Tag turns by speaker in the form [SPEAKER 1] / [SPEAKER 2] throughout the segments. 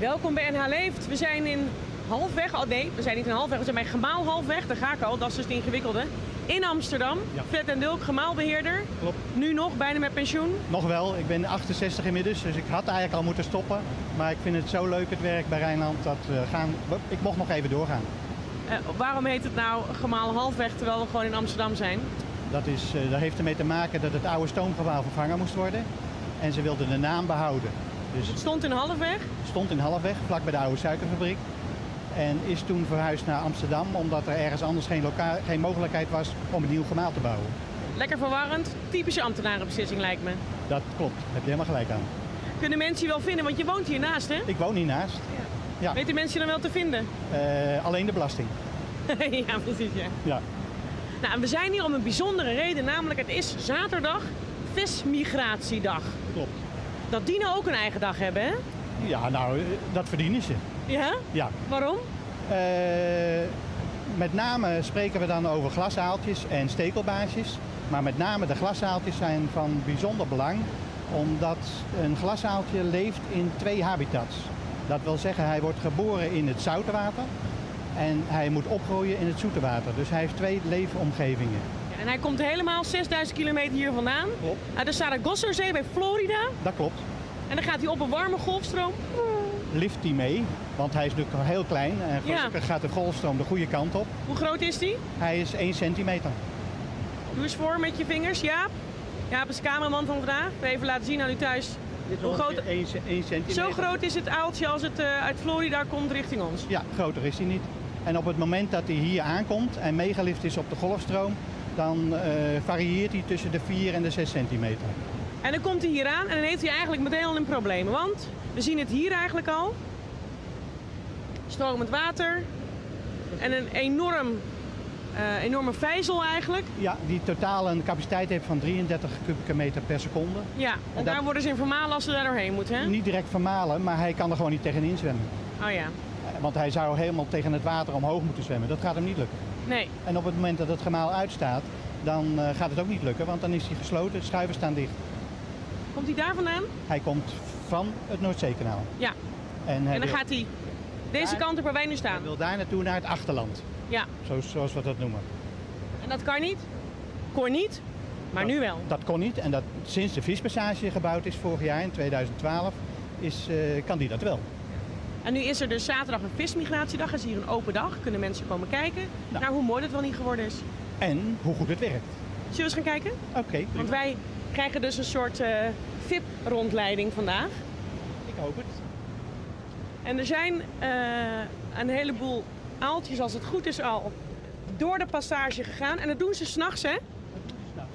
[SPEAKER 1] Welkom bij NH Leeft. We zijn in Halfweg. Oh nee, we zijn niet in Halfweg. We zijn bij Gemaal Halfweg. Daar ga ik al. Dat is dus het ingewikkelde. In Amsterdam.
[SPEAKER 2] Ja.
[SPEAKER 1] Fred en Dulk, gemaalbeheerder.
[SPEAKER 2] Klopt.
[SPEAKER 1] Nu nog, bijna met pensioen.
[SPEAKER 2] Nog wel, ik ben 68 inmiddels, dus ik had eigenlijk al moeten stoppen. Maar ik vind het zo leuk het werk bij Rijnland dat we gaan, ik mocht nog even doorgaan.
[SPEAKER 1] Eh, waarom heet het nou Gemaal Halfweg terwijl we gewoon in Amsterdam zijn?
[SPEAKER 2] Dat, is, eh, dat heeft ermee te maken dat het oude stoomgebouw vervangen moest worden. En ze wilden de naam behouden. Dus
[SPEAKER 1] Het stond in Halfweg.
[SPEAKER 2] stond in Halfweg, vlak bij de oude suikerfabriek. En is toen verhuisd naar Amsterdam, omdat er ergens anders geen, geen mogelijkheid was om een nieuw gemaal te bouwen.
[SPEAKER 1] Lekker verwarrend. Typische ambtenarenbeslissing lijkt me.
[SPEAKER 2] Dat klopt, daar heb je helemaal gelijk aan.
[SPEAKER 1] Kunnen mensen je wel vinden? Want je woont hiernaast, hè?
[SPEAKER 2] Ik woon hiernaast, Ja.
[SPEAKER 1] Weten mensen je dan wel te vinden?
[SPEAKER 2] Eh, alleen de belasting.
[SPEAKER 1] ja, precies, ja.
[SPEAKER 2] Ja.
[SPEAKER 1] Nou, en we zijn hier om een bijzondere reden. Namelijk, het is zaterdag vismigratiedag.
[SPEAKER 2] Klopt.
[SPEAKER 1] Dat die nou ook een eigen dag hebben, hè?
[SPEAKER 2] Ja, nou, eh, dat verdienen ze.
[SPEAKER 1] Ja?
[SPEAKER 2] Ja.
[SPEAKER 1] Waarom?
[SPEAKER 2] Eh, met name spreken we dan over glasaaltjes en stekelbaasjes. Maar met name de glasaaltjes zijn van bijzonder belang. Omdat een glasaaltje leeft in twee habitats. Dat wil zeggen, hij wordt geboren in het zoute water. En hij moet opgroeien in het zoete water. Dus hij heeft twee leefomgevingen.
[SPEAKER 1] En hij komt helemaal 6000 kilometer hier vandaan.
[SPEAKER 2] Klopt.
[SPEAKER 1] Uit de Saragossa-zee bij Florida.
[SPEAKER 2] Dat klopt.
[SPEAKER 1] En dan gaat hij op een warme golfstroom.
[SPEAKER 2] Lift hij mee, want hij is natuurlijk heel klein. En gelukkig gaat de golfstroom de goede kant op.
[SPEAKER 1] Hoe groot is die?
[SPEAKER 2] Hij is 1 centimeter.
[SPEAKER 1] Doe eens voor met je vingers, Jaap. Jaap is cameraman van vandaag. Even laten zien aan u thuis. Hoe groot...
[SPEAKER 2] 1, centimeter.
[SPEAKER 1] Zo groot is het aaltje als het eh, uit Florida komt richting ons.
[SPEAKER 2] Ja, groter is hij niet. En op het moment dat hij hier aankomt en meegelift is op de golfstroom, dan eh, varieert hij tussen de 4 en de 6 centimeter.
[SPEAKER 1] En dan komt hij hier aan en dan heeft hij eigenlijk meteen al een probleem. Want we zien het hier eigenlijk al. Stromend water. En een enorm, eh, enorme vijzel eigenlijk.
[SPEAKER 2] Ja, die totaal een capaciteit heeft van 33 kubieke meter per seconde.
[SPEAKER 1] Ja, en daar worden ze in vermalen als ze daar doorheen moeten, hè?
[SPEAKER 2] Niet direct vermalen, maar hij kan er gewoon niet tegenin zwemmen.
[SPEAKER 1] Oh ja.
[SPEAKER 2] Eh, Want hij zou helemaal tegen het water omhoog moeten zwemmen. Dat gaat hem niet lukken.
[SPEAKER 1] Nee.
[SPEAKER 2] En op het moment dat het gemaal uitstaat, dan eh, gaat het ook niet lukken, want dan is hij gesloten, de schuiven staan dicht.
[SPEAKER 1] Komt hij daar vandaan?
[SPEAKER 2] Hij komt van het Noordzeekanaal.
[SPEAKER 1] Ja.
[SPEAKER 2] En, hij
[SPEAKER 1] En dan
[SPEAKER 2] wil-
[SPEAKER 1] gaat hij deze
[SPEAKER 2] Daar-
[SPEAKER 1] kant op waar wij nu
[SPEAKER 2] hij
[SPEAKER 1] staan.
[SPEAKER 2] wil daar naartoe naar het achterland,
[SPEAKER 1] Ja.
[SPEAKER 2] zo, zoals we dat noemen.
[SPEAKER 1] En dat kan niet? Kon niet, maar nu wel.
[SPEAKER 2] Dat kon niet. En dat, sinds de vispassage gebouwd is vorig jaar, in 2012, is, eh, kan die dat wel.
[SPEAKER 1] En nu is er dus zaterdag een vismigratiedag. Dat is hier een open dag. Kunnen mensen komen kijken
[SPEAKER 2] Nou.
[SPEAKER 1] naar hoe mooi dat wel niet geworden is.
[SPEAKER 2] En hoe goed het werkt.
[SPEAKER 1] Zullen we eens gaan kijken?
[SPEAKER 2] Oké.
[SPEAKER 1] Want wij krijgen dus een soort eh VIP-rondleiding vandaag.
[SPEAKER 2] ik hoop het.
[SPEAKER 1] En er zijn eh, een heleboel aaltjes, als het goed is, al door de passage gegaan. En dat doen ze s'nachts, hè?
[SPEAKER 2] Nou,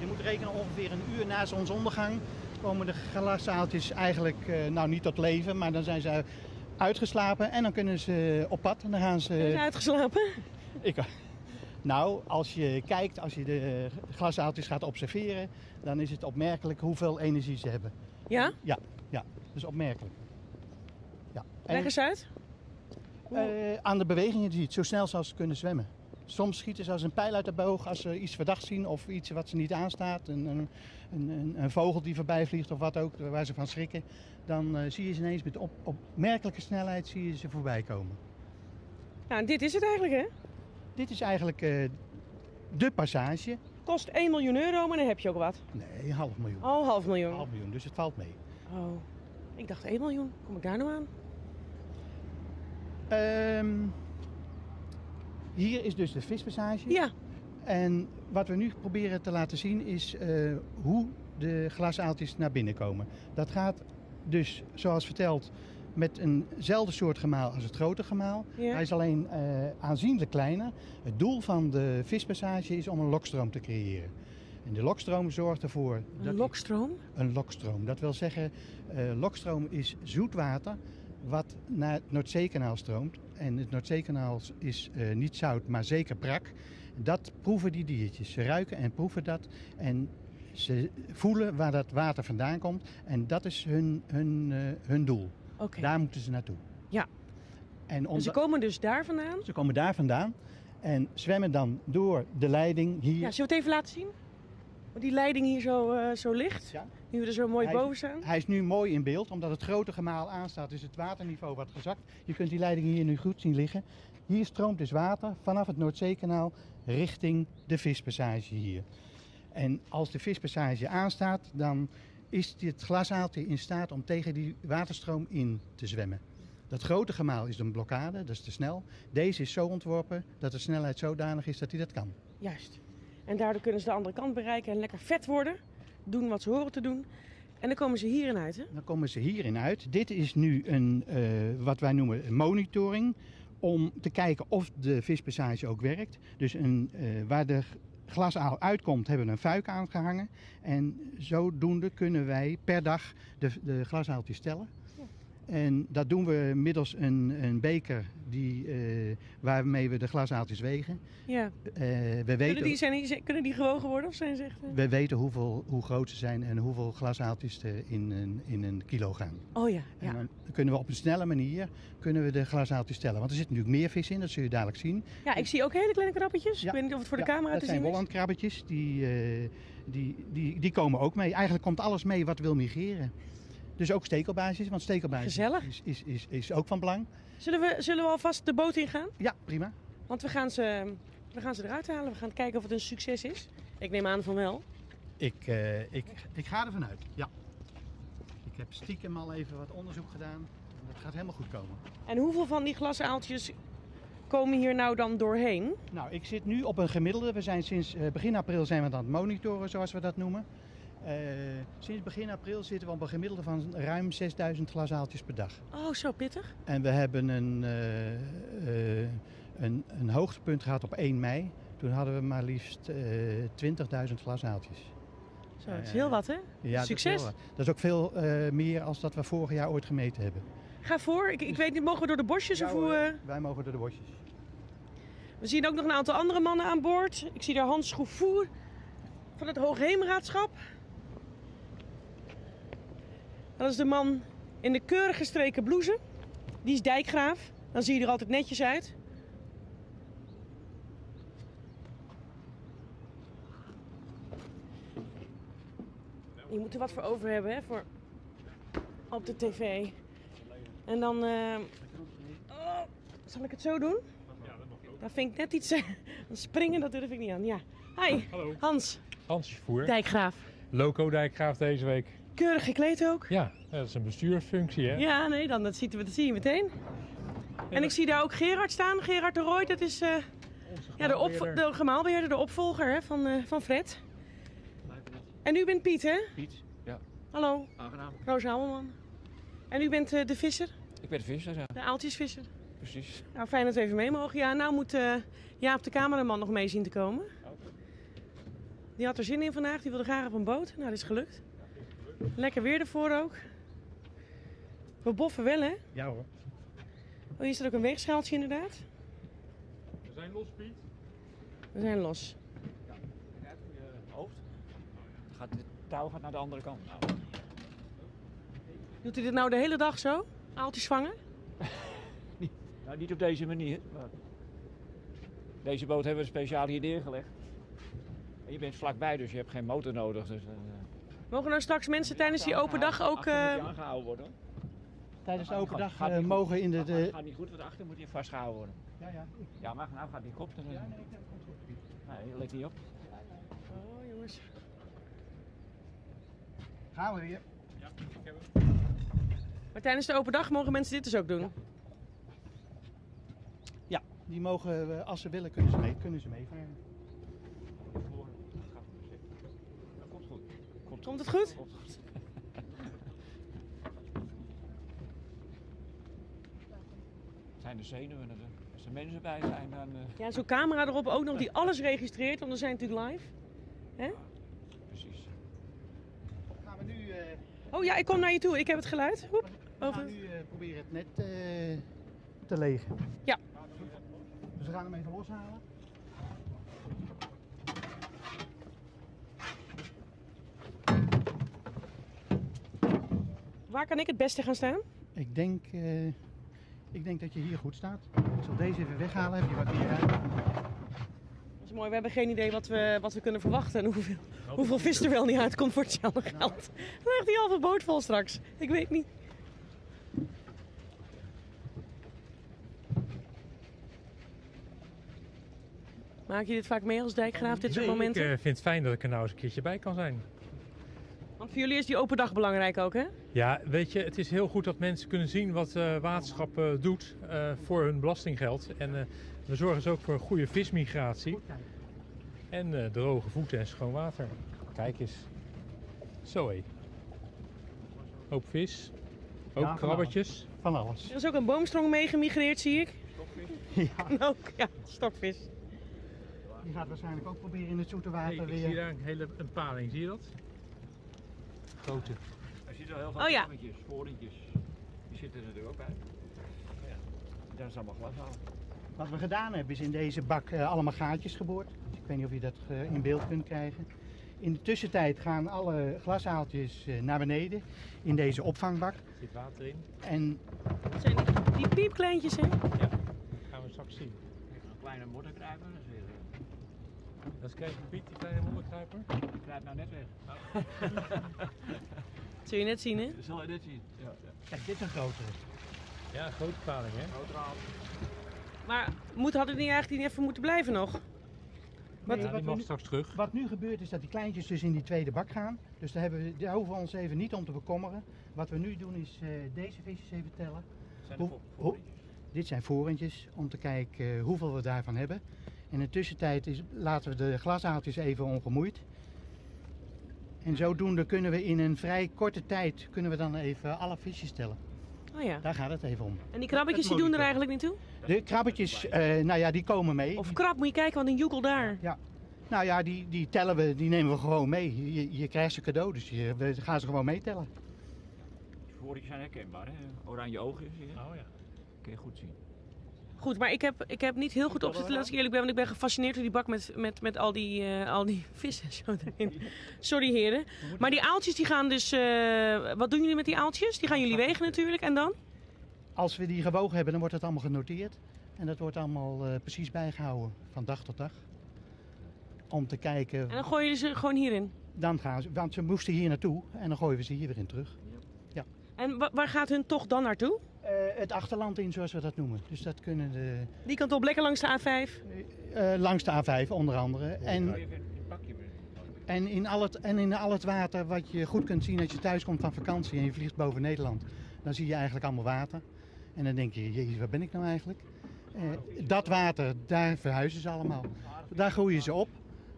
[SPEAKER 2] je moet rekenen ongeveer een uur na zonsondergang komen de glasaaltjes eigenlijk, eh, nou niet tot leven, maar dan zijn ze uitgeslapen en dan kunnen ze op pad. En dan gaan
[SPEAKER 1] Is
[SPEAKER 2] ze...
[SPEAKER 1] uitgeslapen.
[SPEAKER 2] Ik, nou, als je kijkt, als je de glasaaltjes gaat observeren, dan is het opmerkelijk hoeveel energie ze hebben.
[SPEAKER 1] Ja?
[SPEAKER 2] Ja, ja, dat is opmerkelijk. Ja. En-
[SPEAKER 1] Leg eens uit.
[SPEAKER 2] Eh, aan de bewegingen die het zo snel als ze kunnen zwemmen. Soms schieten ze als een pijl uit de boog als ze iets verdacht zien of iets wat ze niet aanstaat. Een, een, een, een- vogel die voorbij vliegt of wat ook, waar ze van schrikken. Dan eh, zie je ze ineens met op, opmerkelijke snelheid zie je ze voorbij komen.
[SPEAKER 1] Nou, en dit is het eigenlijk, hè?
[SPEAKER 2] Dit is eigenlijk eh, de passage.
[SPEAKER 1] Kost 1 miljoen euro, maar dan heb je ook wat.
[SPEAKER 2] Nee, half miljoen.
[SPEAKER 1] Oh, half miljoen.
[SPEAKER 2] Een half miljoen, dus het valt mee.
[SPEAKER 1] Oh. Ik dacht 1 miljoen. Kom ik daar nou aan?
[SPEAKER 2] Ehm, hier is dus de vispassage.
[SPEAKER 1] Ja.
[SPEAKER 2] En wat we nu proberen te laten zien is eh, hoe de glasaaltjes naar binnen komen. Dat gaat dus, zoals verteld, met eenzelfde soort gemaal als het grote gemaal.
[SPEAKER 1] Ja.
[SPEAKER 2] Hij is alleen eh, aanzienlijk kleiner. Het doel van de vispassage is om een lokstroom te creëren. En de lokstroom zorgt ervoor...
[SPEAKER 1] Een
[SPEAKER 2] dat
[SPEAKER 1] lokstroom?
[SPEAKER 2] een lokstroom. Dat wil zeggen, eh lokstroom is zoet water wat naar het Noordzeekanaal stroomt. En het Noordzeekanaal is eh, niet zout, maar zeker brak. Dat proeven die diertjes. Ze ruiken en proeven dat. En ze voelen waar dat water vandaan komt. En dat is hun, hun, eh, hun doel. Daar moeten ze naartoe.
[SPEAKER 1] Ja.
[SPEAKER 2] En
[SPEAKER 1] En ze komen dus daar vandaan?
[SPEAKER 2] ze komen daar vandaan en zwemmen dan door de leiding hier.
[SPEAKER 1] Ja, zullen we het even laten zien? Die leiding hier zo, eh, zo ligt,
[SPEAKER 2] Ja.
[SPEAKER 1] nu we er zo mooi
[SPEAKER 2] Hij-
[SPEAKER 1] boven staan.
[SPEAKER 2] Hij is nu mooi in beeld, omdat het grote gemaal aanstaat, is het waterniveau wat gezakt. Je kunt die leiding hier nu goed zien liggen. Hier stroomt dus water vanaf het Noordzeekanaal richting de vispassage hier. En als de vispassage aanstaat, dan is dit glasaaltje in staat om tegen die waterstroom in te zwemmen. Dat grote gemaal is een blokkade, dat is te snel. Deze is zo ontworpen dat de snelheid zodanig is dat hij dat kan.
[SPEAKER 1] Juist. En daardoor kunnen ze de andere kant bereiken en lekker vet worden. Doen wat ze horen te doen. En dan komen ze hierin uit, hè?
[SPEAKER 2] Dan komen ze hierin uit. Dit is nu een, eh, wat wij noemen monitoring. Om te kijken of de vispassage ook werkt. Dus een, eh, waar de glasaal uitkomt, hebben we een fuik aangehangen. En zodoende kunnen wij per dag de, de glasaaltjes tellen. En dat doen we middels een, een beker die, eh, waarmee we de glasaaltjes wegen.
[SPEAKER 1] Ja.
[SPEAKER 2] Eh, we,
[SPEAKER 1] Kunnen
[SPEAKER 2] weten,
[SPEAKER 1] die, zijn die, kunnen die gewogen worden of zijn ze echt... eh?
[SPEAKER 2] we weten hoeveel, hoe groot ze zijn en hoeveel glasaaltjes er in, een- in een kilo gaan.
[SPEAKER 1] Oh ja,
[SPEAKER 2] En
[SPEAKER 1] ja.
[SPEAKER 2] dan kunnen we op een snelle manier kunnen we de glasaaltjes tellen. Want er zit natuurlijk meer vis in, dat zul je dadelijk zien.
[SPEAKER 1] Ja, ik zie ook hele kleine krabbetjes.
[SPEAKER 2] Ja.
[SPEAKER 1] Ik weet niet of het voor de
[SPEAKER 2] Ja,
[SPEAKER 1] camera
[SPEAKER 2] dat
[SPEAKER 1] te
[SPEAKER 2] zijn
[SPEAKER 1] zien is.
[SPEAKER 2] Wollandkrabbetjes, die, eh, die, die, die komen ook mee. Eigenlijk komt alles mee wat wil migreren. Dus ook stekelbaasjes, want
[SPEAKER 1] Gezellig.
[SPEAKER 2] is, is, is, is ook van belang.
[SPEAKER 1] Zullen we, zullen we alvast de boot ingaan?
[SPEAKER 2] Ja, prima.
[SPEAKER 1] Want we gaan, ze, we gaan ze eruit halen. We gaan kijken of het een succes is. Ik neem aan van wel.
[SPEAKER 2] Ik, eh, ik, ik ga ervan uit, ja. Ik heb stiekem al even wat onderzoek gedaan. Dat gaat helemaal goed komen.
[SPEAKER 1] En hoeveel van die glasaaltjes komen hier nou dan doorheen?
[SPEAKER 2] Nou, ik zit nu op een gemiddelde. We zijn sinds eh, begin april zijn we aan het monitoren, zoals we dat noemen. Eh, sinds begin april zitten we op een gemiddelde van ruim 6000 glasaaltjes per dag.
[SPEAKER 1] Oh, zo pittig.
[SPEAKER 2] En we hebben een, eh, eh, een, een hoogtepunt gehad op 1 mei. Toen hadden we maar liefst eh 20.000 glasaaltjes.
[SPEAKER 1] Zo, het is heel wat, hè?
[SPEAKER 2] Ja, dat is
[SPEAKER 1] Succes.
[SPEAKER 2] Dat is ook veel meer als dat we vorig jaar ooit gemeten hebben.
[SPEAKER 1] Ga voor. Ik, ik weet niet, mogen we door de bosjes of hoe...
[SPEAKER 2] Wij mogen door de bosjes.
[SPEAKER 1] We zien ook nog een aantal andere mannen aan boord. Ik zie daar Hans Schroevoer van het Hoogheemraadschap. Dat is de man in de keurig gestreken blouse. Die is dijkgraaf. Dan zie je er altijd netjes uit. Je moet er wat voor over hebben, hè, voor op de tv. En dan... eh, Oh, zal ik het zo doen? Dat vind ik net iets... eh, springen, dat durf ik niet aan. Ja. Hi,
[SPEAKER 3] Hallo.
[SPEAKER 1] Hans,
[SPEAKER 3] Hans Voer.
[SPEAKER 1] dijkgraaf.
[SPEAKER 3] Loco Dijkgraaf deze week.
[SPEAKER 1] Keurig gekleed ook.
[SPEAKER 3] Ja, dat is een bestuursfunctie hè.
[SPEAKER 1] Ja, nee, dan, dat, ziet, we- dat zie je meteen. En ik zie daar ook Gerard staan. Gerard de Rooij, dat is eh, ja, de, opvo- de gemaalbeheerder, de opvolger hè, van, eh, van Fred. En u bent Piet, hè?
[SPEAKER 4] Piet, ja,
[SPEAKER 1] Hallo,
[SPEAKER 4] aangenaam.
[SPEAKER 1] Roos Houwelman. En u bent eh, de visser,
[SPEAKER 4] Ik ben de visser, ja,
[SPEAKER 1] de aaltjesvisser.
[SPEAKER 4] precies.
[SPEAKER 1] Nou, fijn dat we even mee mogen. Ja, nou moet eh Jaap de cameraman nog mee zien te komen. Die had er zin in vandaag, die wilde graag op een boot. Nou, dat is gelukt. Lekker weer ervoor ook. We boffen wel, hè?
[SPEAKER 2] Ja hoor.
[SPEAKER 1] Oh, hier staat ook een weegschaaltje inderdaad.
[SPEAKER 3] We zijn los Piet.
[SPEAKER 1] We zijn los.
[SPEAKER 4] hoofd. Gaat, het touw gaat naar de andere kant. Nou,
[SPEAKER 1] Doet u dit nou de hele dag zo? Aaltjes vangen?
[SPEAKER 4] nou, niet op deze manier. Maar deze boot hebben we speciaal hier neergelegd. En je bent vlakbij, dus je hebt geen motor nodig. Dus, eh,
[SPEAKER 1] Mogen nou straks mensen tijdens die open dag ook... Eh,
[SPEAKER 4] hij aangehouden worden.
[SPEAKER 2] Tijdens de open dag
[SPEAKER 4] gaat
[SPEAKER 2] eh, mogen
[SPEAKER 4] goed.
[SPEAKER 2] in de...
[SPEAKER 4] Het
[SPEAKER 2] de...
[SPEAKER 4] gaat niet goed, want achter moet hij vastgehouden worden.
[SPEAKER 2] Ja, ja.
[SPEAKER 4] Ja, maar nou gaat die kop er...
[SPEAKER 2] Ja, nee.
[SPEAKER 4] Nee, let niet op.
[SPEAKER 1] Oh, jongens.
[SPEAKER 2] Gaan we weer.
[SPEAKER 3] Ja, ik heb hem.
[SPEAKER 1] Maar tijdens de open dag mogen mensen dit dus ook doen?
[SPEAKER 2] Ja, die mogen, we, als ze willen, kunnen ze mee, kunnen ze meevaren.
[SPEAKER 4] Dat komt goed. Komt,
[SPEAKER 1] het goed?
[SPEAKER 4] Komt goed. zijn de zenuwen natuurlijk. Als er mensen bij zijn, dan... eh,
[SPEAKER 1] Ja, zo'n camera erop ook nog die alles registreert, want we zijn natuurlijk live.
[SPEAKER 4] precies.
[SPEAKER 2] Gaan we nu, eh,
[SPEAKER 1] Oh ja, ik kom naar je toe. Ik heb het geluid. Woep.
[SPEAKER 2] we gaan nu eh, proberen het net eh, te legen.
[SPEAKER 1] Ja.
[SPEAKER 2] Dus we gaan hem even loshalen.
[SPEAKER 1] Waar kan ik het beste gaan staan?
[SPEAKER 2] Ik denk, eh, ik denk dat je hier goed staat. Ik zal deze even weghalen, heb je wat meer ruimte.
[SPEAKER 1] Als mooi. We hebben geen idee wat we, wat we kunnen verwachten en hoeveel, hoeveel vis er wel niet uitkomt voor hetzelfde geld. Dan ligt die halve boot vol straks. Ik weet niet. Maak je dit vaak mee als dijkgraaf, dit soort
[SPEAKER 3] Nee,
[SPEAKER 1] momenten?
[SPEAKER 3] Ik eh, vind het fijn dat ik er nou eens een keertje bij kan zijn.
[SPEAKER 1] Want voor jullie is die open dag belangrijk ook, hè?
[SPEAKER 3] Ja, weet je, het is heel goed dat mensen kunnen zien wat eh, waterschap eh, doet eh, voor hun belastinggeld. En eh, we zorgen dus ook voor een goede vismigratie. En eh, droge voeten en schoon water. Kijk eens. Zo hé. Hoop vis. Ook
[SPEAKER 2] Ja, van
[SPEAKER 3] krabbetjes.
[SPEAKER 2] Van alles.
[SPEAKER 1] Er is ook een boomstrong mee gemigreerd, zie ik.
[SPEAKER 2] Ja,
[SPEAKER 1] En ook, ja, stokvis.
[SPEAKER 2] die gaat waarschijnlijk ook proberen in het zoete
[SPEAKER 3] Hey,
[SPEAKER 2] water
[SPEAKER 3] ik zie
[SPEAKER 2] weer.
[SPEAKER 3] daar een hele een paling, zie je dat? Grote.
[SPEAKER 4] Je ziet wel heel veel
[SPEAKER 1] Oh ja.
[SPEAKER 4] Die zitten er natuurlijk ook bij. Ja. Dat is allemaal glashout.
[SPEAKER 2] Wat we gedaan hebben is in deze bak eh, allemaal gaatjes geboord. Ik weet niet of je dat eh, in beeld kunt krijgen. In de tussentijd gaan alle glashaaltjes eh, naar beneden in deze opvangbak.
[SPEAKER 3] Er zit water in.
[SPEAKER 2] En
[SPEAKER 1] Dat zijn die, die piepkleintjes, hè?
[SPEAKER 3] Gaan we straks zien.
[SPEAKER 4] Een kleine modderkruiper, dat is weer...
[SPEAKER 3] Eens kijken, Piet, die kleine modderkruiper.
[SPEAKER 4] Die kruipt nou net weg.
[SPEAKER 1] Dat zul je net zien, hè?
[SPEAKER 4] Dat zal je net zien. Ja, ja.
[SPEAKER 2] kijk, dit is een grotere.
[SPEAKER 3] Ja, grote paling hè.
[SPEAKER 4] Grotere haal.
[SPEAKER 1] Maar moet, had het niet eigenlijk niet even moeten blijven nog? Wat-
[SPEAKER 3] Ja,
[SPEAKER 2] wat,
[SPEAKER 3] die mag
[SPEAKER 2] nu,
[SPEAKER 3] straks terug.
[SPEAKER 2] wat nu gebeurt is dat die kleintjes dus in die tweede bak gaan. Dus daar, hebben we, daar hoeven we ons even niet om te bekommeren. Wat we nu doen is eh, deze visjes even tellen.
[SPEAKER 4] Zijn
[SPEAKER 2] Hoe- hoe-
[SPEAKER 4] vorentjes?
[SPEAKER 2] Dit zijn vorentjes om te kijken eh, hoeveel we daarvan hebben. In de tussentijd is, laten we de glashaaltjes even ongemoeid. En zodoende kunnen we in een vrij korte tijd kunnen we dan even alle visjes tellen.
[SPEAKER 1] Oh ja.
[SPEAKER 2] Daar gaat het even om.
[SPEAKER 1] En die krabbetjes die doen er eigenlijk niet toe?
[SPEAKER 2] De krabbetjes, eh, nou ja, die komen mee.
[SPEAKER 1] Of krab, moet je kijken, wat een joekel daar.
[SPEAKER 2] Nou ja, die, die tellen we, die nemen we gewoon mee. Je, je krijgt ze cadeau, dus je, we gaan ze gewoon meetellen.
[SPEAKER 4] Die zijn herkenbaar, hè? Oranje ogen, zie je?
[SPEAKER 3] Oh ja.
[SPEAKER 4] Kun je goed zien.
[SPEAKER 1] Goed, maar ik heb, ik heb niet heel goed opzitten als ik eerlijk ben, want ik ben gefascineerd door die bak met, met, met al, die, eh, al die vissen zo erin. Sorry heren. Maar die aaltjes die gaan dus, eh, wat doen jullie met die aaltjes? Die gaan jullie wegen natuurlijk en dan?
[SPEAKER 2] Als we die gewogen hebben, dan wordt het allemaal genoteerd. En dat wordt allemaal eh, precies bijgehouden, van dag tot dag. Om te kijken,
[SPEAKER 1] En dan gooien jullie ze gewoon hierin.
[SPEAKER 2] dan gaan ze, want ze moesten hier naartoe en dan gooien we ze hier weer in terug.
[SPEAKER 1] En wa- waar gaat hun toch dan naartoe?
[SPEAKER 2] Eh, het achterland in, zoals we dat noemen. Dus dat kunnen de,
[SPEAKER 1] Die kant op, lekker langs de A5.
[SPEAKER 2] eh, langs de A5 onder andere. En, in al het, en in al het water wat je goed kunt zien als je thuis komt van vakantie en je vliegt boven Nederland. Dan zie je eigenlijk allemaal water. En dan denk je, jezus, waar ben ik nou eigenlijk? Eh, dat water, daar verhuizen ze allemaal. Daar groeien ze op.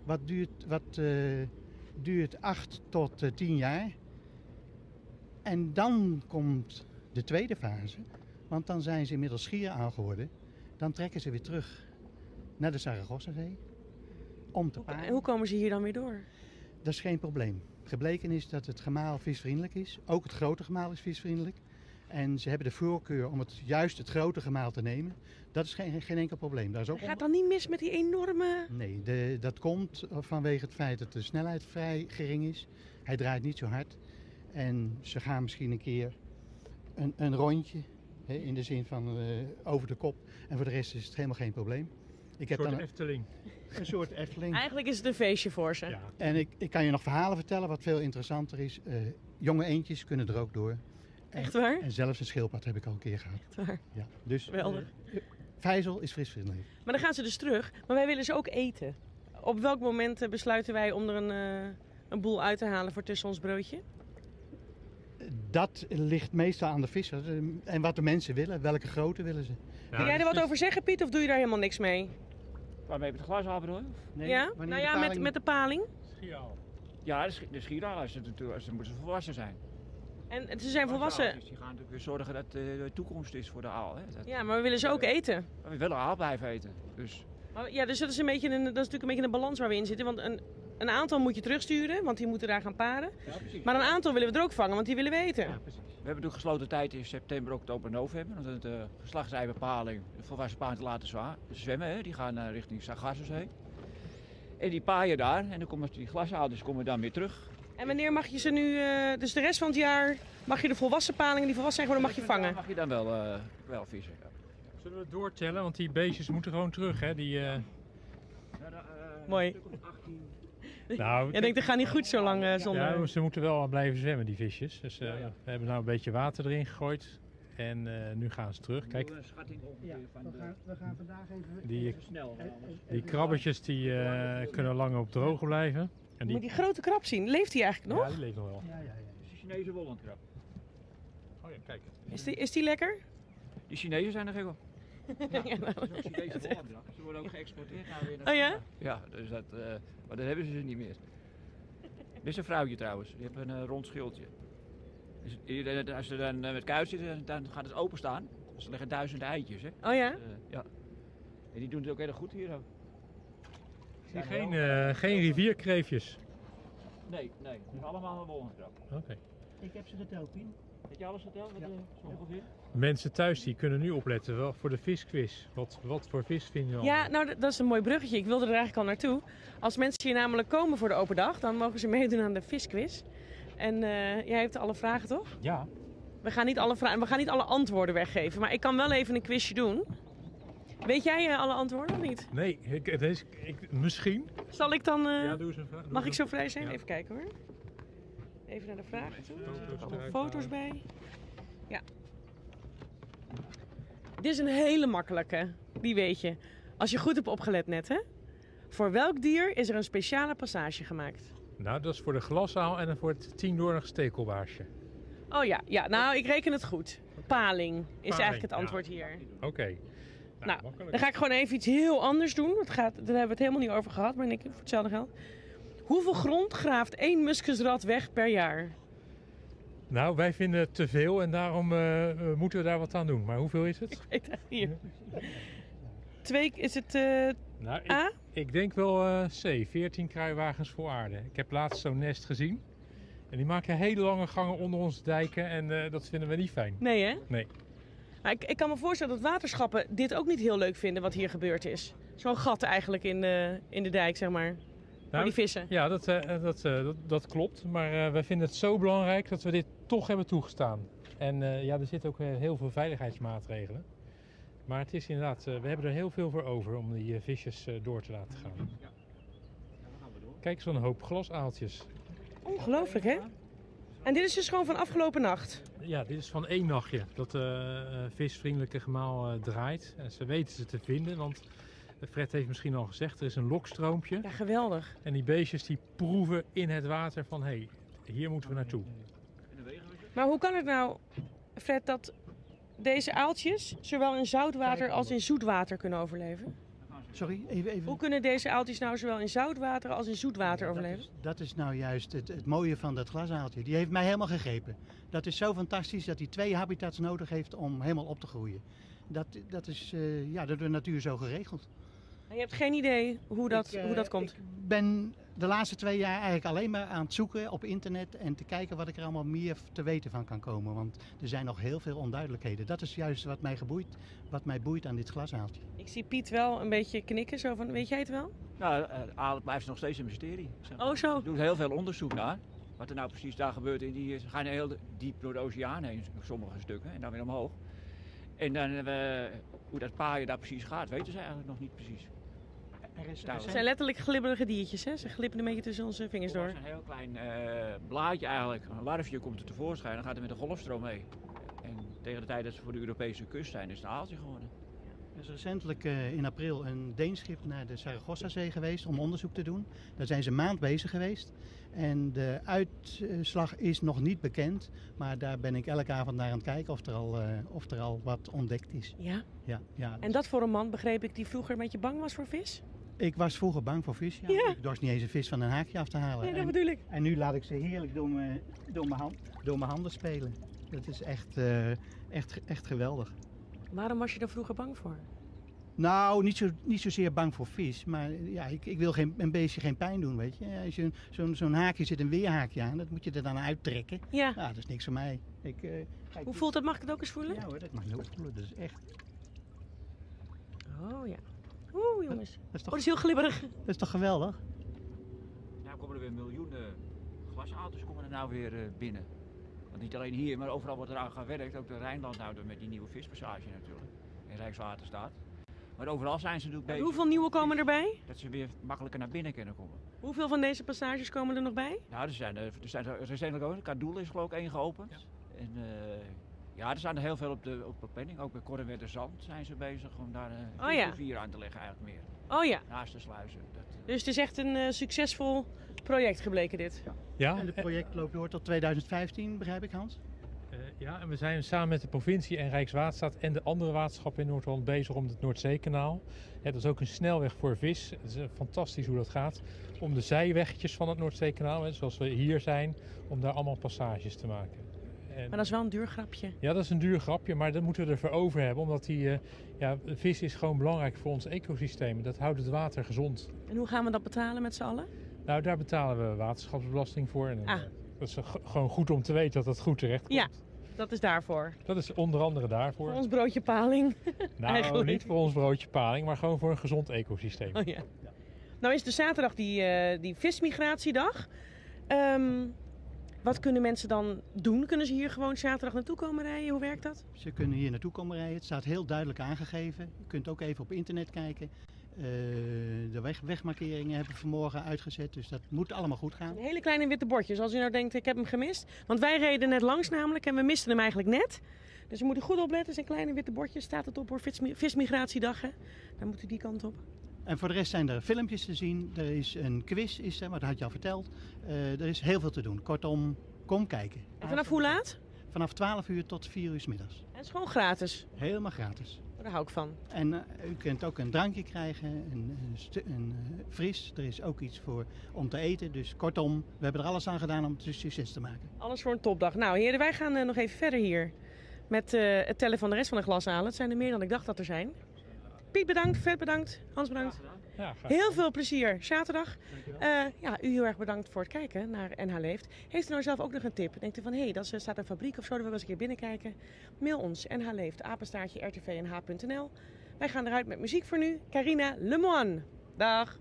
[SPEAKER 2] Wat duurt, wat, eh, duurt 8 tot eh, 10 jaar. En dan komt de tweede fase. Want dan zijn ze inmiddels schier aangeworden. Dan trekken ze weer terug naar de Zaragoza-zee. Om te
[SPEAKER 1] En hoe komen ze hier dan weer door?
[SPEAKER 2] Dat is geen probleem. Gebleken is dat het gemaal visvriendelijk is. Ook het grote gemaal is visvriendelijk. En ze hebben de voorkeur om het, juist het grote gemaal te nemen. Dat is geen, geen enkel probleem. Daar is ook
[SPEAKER 1] Gaat dan niet mis met die enorme...
[SPEAKER 2] Nee, de, dat komt vanwege het feit dat de snelheid vrij gering is. Hij draait niet zo hard. En ze gaan misschien een keer een, een rondje. Hè, in de zin van eh, over de kop. En voor de rest is het helemaal geen probleem. Ik
[SPEAKER 3] Een
[SPEAKER 2] heb
[SPEAKER 3] soort
[SPEAKER 2] dan
[SPEAKER 3] Efteling.
[SPEAKER 2] een, een soort Efteling.
[SPEAKER 1] Eigenlijk is het een feestje voor ze.
[SPEAKER 3] Ja.
[SPEAKER 2] En ik, ik kan je nog verhalen vertellen wat veel interessanter is. Eh, jonge eendjes kunnen er ook door. En,
[SPEAKER 1] Echt waar?
[SPEAKER 2] en zelfs een schildpad heb ik al een keer gehad.
[SPEAKER 1] Echt waar.
[SPEAKER 2] Ja. Dus
[SPEAKER 1] Geweldig.
[SPEAKER 2] Vijzel is frisvriendelijk.
[SPEAKER 1] Maar dan gaan ze dus terug. Maar wij willen ze ook eten. Op welk moment eh, besluiten wij om er een, een boel uit te halen voor tussen ons broodje?
[SPEAKER 2] Dat ligt meestal aan de visser. eh, En wat de mensen willen. Welke grootte willen ze.
[SPEAKER 3] Ja,
[SPEAKER 1] Wil jij er
[SPEAKER 3] dus
[SPEAKER 1] wat
[SPEAKER 3] het-
[SPEAKER 1] over zeggen, Piet? Of doe je daar helemaal niks mee?
[SPEAKER 4] Waarmee met de bedoel je?
[SPEAKER 2] Nee,
[SPEAKER 1] ja? Nou ja, met,
[SPEAKER 2] paling-
[SPEAKER 1] met de paling.
[SPEAKER 3] Schiaal.
[SPEAKER 4] Ja, de, schi- de schierhaal is het natuurlijk, ze moeten volwassen zijn.
[SPEAKER 1] En ze zijn volwassen.
[SPEAKER 4] Glashaaltjes, Die gaan natuurlijk weer zorgen dat eh, de toekomst is voor de aal. Hè? Dat,
[SPEAKER 1] Ja, maar we willen ze ook eten.
[SPEAKER 4] maar We willen aal blijven eten. Dus
[SPEAKER 1] Maar ja, dus dat is, een beetje een, dat is natuurlijk een beetje een balans waar we in zitten. Want een, een aantal moet je terugsturen, want die moeten daar gaan paren.
[SPEAKER 4] ja.
[SPEAKER 1] Maar een aantal willen we er ook vangen, want die willen we eten.
[SPEAKER 4] Ja, precies. We hebben natuurlijk gesloten tijd in september, oktober, november. Want de geslachtseibepaling, de volwassen paarden laten zwa- zwemmen. Hè. Die gaan eh, richting Sargassozee. En die paaien daar. En dan komen die glashouders komen dan weer terug.
[SPEAKER 1] En wanneer mag je ze nu, eh, dus de rest van het jaar, mag je de volwassen palingen die volwassen zijn geworden, mag je vangen?
[SPEAKER 4] mag je dan wel, eh, wel vissen. Ja.
[SPEAKER 3] Zullen we doortellen? Want die beestjes moeten gewoon terug, hè? Die, eh,
[SPEAKER 4] Ja, eh,
[SPEAKER 1] Mooi.
[SPEAKER 3] Nou,
[SPEAKER 1] Jij denkt, dat gaat niet goed zo lang eh, zonder...
[SPEAKER 3] Ja, ze moeten wel blijven zwemmen, die visjes. Dus eh, we hebben nou een beetje water erin gegooid. En eh, nu gaan ze terug. Kijk,
[SPEAKER 4] Een schatting van de,
[SPEAKER 2] we gaan vandaag even...
[SPEAKER 3] die,
[SPEAKER 4] snel.
[SPEAKER 3] die krabbetjes die, eh, kunnen langer op droog blijven. En
[SPEAKER 1] Moet
[SPEAKER 3] die,
[SPEAKER 1] die grote krab zien. Leeft die eigenlijk
[SPEAKER 3] ja,
[SPEAKER 1] nog?
[SPEAKER 3] die leeft nog wel.
[SPEAKER 2] Ja, ja, ja.
[SPEAKER 4] De Chinese wollandkrab.
[SPEAKER 3] Oh ja, kijk.
[SPEAKER 1] Is die, is die lekker?
[SPEAKER 4] Die Chinezen zijn er gek op.
[SPEAKER 1] Ja, nou.
[SPEAKER 4] Dat is ook Chinese wollandkrab. Ze worden ook geëxporteerd naar weer naar
[SPEAKER 1] Oh ja?
[SPEAKER 4] Ja, dus dat, eh, maar dat hebben ze dus niet meer. Dit is een vrouwtje trouwens. Die heeft een eh, rond schildje. Dus hier, eh, als ze dan met kuit zitten, dan gaat het openstaan. Dus er liggen duizend eitjes. Hè?
[SPEAKER 1] Oh ja?
[SPEAKER 4] Eh, ja. En die doen het ook heel goed hier ook.
[SPEAKER 3] Ik zie geen, eh, geen rivierkreefjes.
[SPEAKER 4] Nee, nee. Het is allemaal een wollandkrab.
[SPEAKER 3] Oké.
[SPEAKER 2] Ik heb ze geteld, Pien.
[SPEAKER 4] Heb je alles geteld? Wat,
[SPEAKER 2] Ja.
[SPEAKER 4] zo ongeveer?
[SPEAKER 3] Mensen thuis die kunnen nu opletten wel voor de visquiz. Wat, wat voor vis vinden jullie
[SPEAKER 1] Ja, nou dat is een mooi bruggetje. Ik wilde er eigenlijk al naartoe. Als mensen hier namelijk komen voor de open dag, dan mogen ze meedoen aan de visquiz. En eh, jij hebt alle vragen toch?
[SPEAKER 3] Ja.
[SPEAKER 1] We gaan, niet alle vragen, we gaan niet alle antwoorden weggeven, maar ik kan wel even een quizje doen. Weet jij eh, alle antwoorden of niet?
[SPEAKER 3] Nee, ik, het is, ik, misschien.
[SPEAKER 1] Zal ik dan... eh,
[SPEAKER 3] ja, doe eens een vraag. doe
[SPEAKER 1] mag ik zo vrij zijn?
[SPEAKER 3] Ja.
[SPEAKER 1] Even kijken hoor. Even naar de vragen toe.
[SPEAKER 3] Foto's
[SPEAKER 1] Er
[SPEAKER 3] eruit
[SPEAKER 1] foto's bij. Ja. Dit is een hele makkelijke. Die weet je. Als je goed hebt opgelet net, hè? Voor welk dier is er een speciale passage gemaakt?
[SPEAKER 3] Nou, dat is voor de glasaal en voor het tiendoornig stekelbaarsje.
[SPEAKER 1] Oh ja, ja, nou ik reken het goed. Paling is eigenlijk het
[SPEAKER 3] ja.
[SPEAKER 1] antwoord hier.
[SPEAKER 3] Oké.
[SPEAKER 1] Nou,
[SPEAKER 3] makkelijk.
[SPEAKER 1] Dan ga ik gewoon even iets heel anders doen. Het gaat, daar hebben we het helemaal niet over gehad, maar ik, voor hetzelfde geld. Hoeveel grond graaft één muskusrat weg per jaar?
[SPEAKER 3] Nou, wij vinden het te veel en daarom eh, eh, moeten we daar wat aan doen. Maar hoeveel is het?
[SPEAKER 1] Ik dacht, Hier. Twee, is het eh,
[SPEAKER 3] Nou, ik,
[SPEAKER 1] A?
[SPEAKER 3] ik denk wel eh, C, 14 kruiwagens voor aarde. Ik heb laatst zo'n nest gezien. En die maken hele lange gangen onder onze dijken en eh, dat vinden we niet fijn.
[SPEAKER 1] Nee, hè?
[SPEAKER 3] Nee.
[SPEAKER 1] Maar ik, ik kan me voorstellen dat waterschappen dit ook niet heel leuk vinden wat hier gebeurd is. Zo'n gat eigenlijk in de, in de dijk, zeg maar.
[SPEAKER 3] Nou,
[SPEAKER 1] die vissen.
[SPEAKER 3] Ja, dat, eh, dat, eh, dat, dat klopt. Maar eh, wij vinden het zo belangrijk dat we dit toch hebben toegestaan. En eh, ja, er zitten ook eh, heel veel veiligheidsmaatregelen. Maar het is inderdaad, eh, we hebben er heel veel voor over om die eh, visjes eh, door te laten gaan. Kijk, zo'n hoop glasaaltjes.
[SPEAKER 1] Ongelooflijk, hè? En dit is dus gewoon van afgelopen nacht.
[SPEAKER 3] Ja, dit is van één nachtje dat de eh, visvriendelijke gemaal eh, draait. En ze weten ze te vinden, want Fred heeft misschien al gezegd, er is een lokstroompje.
[SPEAKER 1] Ja, geweldig.
[SPEAKER 3] En die beestjes die proeven in het water van, hé, hey, hier moeten we naartoe.
[SPEAKER 1] Maar hoe kan het nou, Fred, dat deze aaltjes zowel in zoutwater als in zoetwater kunnen overleven?
[SPEAKER 2] Sorry, even... even.
[SPEAKER 1] Hoe kunnen deze aaltjes nou zowel in zoutwater als in zoetwater
[SPEAKER 2] Dat
[SPEAKER 1] overleven?
[SPEAKER 2] is, dat is nou juist het, het mooie van dat glasaaltje. Die heeft mij helemaal gegrepen. Dat is zo fantastisch dat hij twee habitats nodig heeft om helemaal op te groeien. Dat, dat is eh, ja, door de natuur zo geregeld.
[SPEAKER 1] En je hebt geen idee hoe dat,
[SPEAKER 2] Ik, eh,
[SPEAKER 1] hoe dat komt?
[SPEAKER 2] Ik ben de laatste twee jaar eigenlijk alleen maar aan het zoeken op internet en te kijken wat ik er allemaal meer te weten van kan komen. Want er zijn nog heel veel onduidelijkheden. Dat is juist wat mij, geboeid, wat mij boeit aan dit glasaaltje.
[SPEAKER 1] Ik zie Piet wel een beetje knikken, zo van, weet jij het wel?
[SPEAKER 4] Nou, eh, het blijft nog steeds een mysterie. zeg maar.
[SPEAKER 1] Oh, zo.
[SPEAKER 4] Er doet heel veel onderzoek naar. Wat er nou precies daar gebeurt. In die, ze gaan heel diep door de oceaan heen, sommige stukken. En dan weer omhoog. En dan, eh, hoe dat paaien daar precies gaat, weten ze eigenlijk nog niet precies.
[SPEAKER 2] Er is,
[SPEAKER 1] Het zijn letterlijk glibberige diertjes, hè? Ze glippen een beetje tussen onze vingers door.
[SPEAKER 4] Het is een heel klein eh, blaadje eigenlijk. Een larfje komt er tevoorschijn. Dan gaat het met de golfstroom mee. En tegen de tijd dat ze voor de Europese kust zijn, is het een aaltje geworden.
[SPEAKER 2] Er is recentelijk eh, in april een Deens schip naar de Saragossa-zee geweest om onderzoek te doen. Daar zijn ze een maand bezig geweest. En de uitslag is nog niet bekend. Maar daar ben ik elke avond naar aan het kijken of er al, eh, of er al wat ontdekt is.
[SPEAKER 1] Ja.
[SPEAKER 2] Ja, ja.
[SPEAKER 1] En dat voor een man, begreep ik, die vroeger een beetje bang was voor vis?
[SPEAKER 2] Ik was vroeger bang voor vis. Ja.
[SPEAKER 1] Ja.
[SPEAKER 2] Ik dorst niet eens een vis van een haakje af te halen.
[SPEAKER 1] Nee, dat
[SPEAKER 2] en,
[SPEAKER 1] bedoel ik.
[SPEAKER 2] en nu laat ik ze heerlijk door mijn, door mijn, hand, door mijn handen spelen. Dat is echt, eh, echt, echt geweldig.
[SPEAKER 1] Waarom was je er vroeger bang voor?
[SPEAKER 2] Nou, niet, zo, niet zozeer bang voor vis, maar ja, ik, ik wil geen, een beestje geen pijn doen, weet je. Als je zo'n zo'n haakje zit een weerhaakje aan, dat moet je er dan uittrekken.
[SPEAKER 1] Ja.
[SPEAKER 2] Ja, dat is niks voor mij. Ik, eh, kijk,
[SPEAKER 1] Hoe voelt dat? Mag ik het ook eens voelen?
[SPEAKER 2] Ja hoor, dat mag je ook voelen. Dat is echt,
[SPEAKER 1] Oh ja. Oeh, jongens.
[SPEAKER 2] dat is
[SPEAKER 1] Oh, dat
[SPEAKER 2] toch,
[SPEAKER 1] is heel glibberig.
[SPEAKER 2] dat is toch geweldig?
[SPEAKER 4] Nou komen er weer miljoenen glasaaltjes komen er nou weer eh, binnen. Want niet alleen hier, maar overal wordt eraan gewerkt. Ook de Rijnlandhouder met die nieuwe vispassage natuurlijk. In Rijkswaterstaat. Maar overal zijn ze natuurlijk
[SPEAKER 1] En
[SPEAKER 4] bezig.
[SPEAKER 1] hoeveel nieuwe komen erbij?
[SPEAKER 4] Dat ze weer makkelijker naar binnen kunnen komen.
[SPEAKER 1] Hoeveel van deze passages komen er nog bij?
[SPEAKER 4] Nou, er zijn er, er zijn er recentelijk ook. Kadoel is geloof ik één geopend. En eh, ja, er zijn er heel veel op de, op de planning. Ook bij Korrenwerd Zand zijn ze bezig om daar eh
[SPEAKER 1] Oh ja.
[SPEAKER 4] vier aan te leggen eigenlijk meer.
[SPEAKER 1] Oh ja,
[SPEAKER 4] Naast de sluizen. Dat, eh,
[SPEAKER 1] dus het is echt een eh, succesvol project gebleken dit.
[SPEAKER 3] Ja,
[SPEAKER 2] En het project loopt door tot 2015, begrijp ik Hans?
[SPEAKER 3] Eh, ja, en we zijn samen met de provincie en Rijkswaterstaat en de andere waterschappen in Noord-Holland bezig om het Noordzeekanaal. Ja, dat is ook een snelweg voor vis. Het is fantastisch hoe dat gaat. Om de zijweggetjes van het Noordzeekanaal, hè, zoals we hier zijn, om daar allemaal passages te maken. En,
[SPEAKER 1] Maar dat is wel een duur grapje.
[SPEAKER 3] Ja, dat is een duur grapje, maar dat moeten we ervoor over hebben. Omdat die, eh, ja, vis is gewoon belangrijk voor ons ecosysteem. Dat houdt het water gezond.
[SPEAKER 1] En hoe gaan we dat betalen met z'n allen?
[SPEAKER 3] Nou, daar betalen we waterschapsbelasting voor. En, dan,
[SPEAKER 1] Ah.
[SPEAKER 3] eh, dat is gewoon goed om te weten dat het goed terecht komt.
[SPEAKER 1] Ja. Dat is daarvoor.
[SPEAKER 3] Dat is onder andere daarvoor.
[SPEAKER 1] Voor ons broodje paling.
[SPEAKER 3] Nou, niet voor ons broodje paling, maar gewoon voor een gezond ecosysteem.
[SPEAKER 1] Oh ja. Nou is de zaterdag die, eh, die vismigratiedag. Ehm, wat kunnen mensen dan doen? Kunnen ze hier gewoon zaterdag naartoe komen rijden? Hoe werkt dat?
[SPEAKER 2] Ze kunnen hier naartoe komen rijden. Het staat heel duidelijk aangegeven. Je kunt ook even op internet kijken. Eh, de weg, wegmarkeringen hebben we vanmorgen uitgezet, dus dat moet allemaal goed gaan.
[SPEAKER 1] Een hele kleine witte bordjes. Als u nou denkt, ik heb hem gemist. Want wij reden net langs namelijk en we misten hem eigenlijk net. Dus we moeten goed opletten. Zijn kleine witte bordjes. Staat het op voor vismi- vismigratiedag. Hè? Dan moet u die kant op.
[SPEAKER 2] En voor de rest zijn er filmpjes te zien. Er is een quiz, is maar dat had je al verteld. Eh, er is heel veel te doen. Kortom, kom kijken.
[SPEAKER 1] En vanaf hoe laat?
[SPEAKER 2] Vanaf 12 uur tot 4 uur 's middags.
[SPEAKER 1] Het is gewoon gratis.
[SPEAKER 2] Helemaal gratis.
[SPEAKER 1] Daar hou ik van.
[SPEAKER 2] En eh, u kunt ook een drankje krijgen, een, een, een eh, fris. Er is ook iets voor om te eten. Dus kortom, we hebben er alles aan gedaan om het succes te maken.
[SPEAKER 1] Alles voor een topdag. Nou heren, wij gaan nog even verder hier. Met het tellen van de rest van de glashalen. Het zijn er meer dan ik dacht dat er zijn. Piet bedankt, Vet bedankt, Hans bedankt.
[SPEAKER 3] Ja.
[SPEAKER 1] Heel veel plezier zaterdag. Eh, ja, u heel erg bedankt voor het kijken naar NH Leeft. Heeft u nou zelf ook nog een tip? Denkt u van, hé, hey, dat is- staat een fabriek of zo, daar wil ik eens een keer binnenkijken? Mail ons, NH Leeft, apenstaartje rtvnh.nl. Wij gaan eruit met muziek voor nu. Carina Lemoine. Dag.